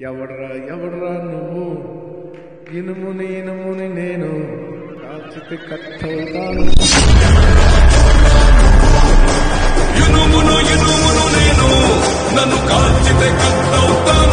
ఎవడ్రా ఎవడ్రా నువ్వు? ఇనుము ఇనుముని నేను కాచితి కట్టవుతాను. ఇనుమును ఇనుమును నేను నన్ను కాచితే కట్టవుతాను.